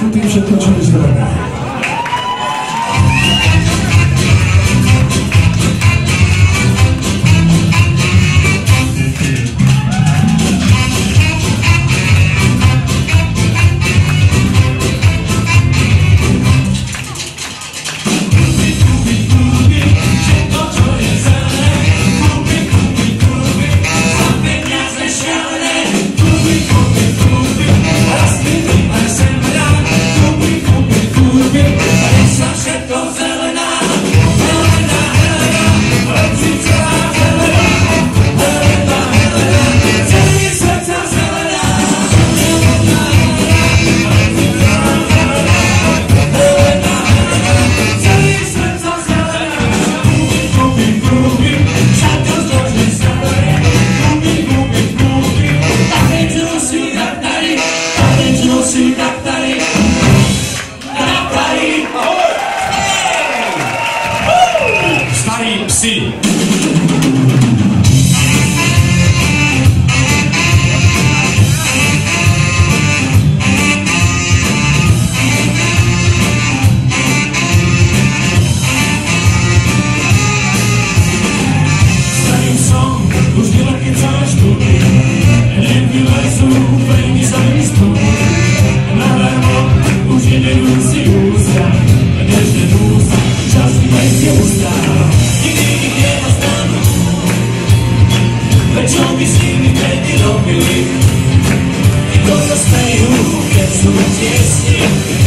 Kupím všechno, čo Sim. Zelené.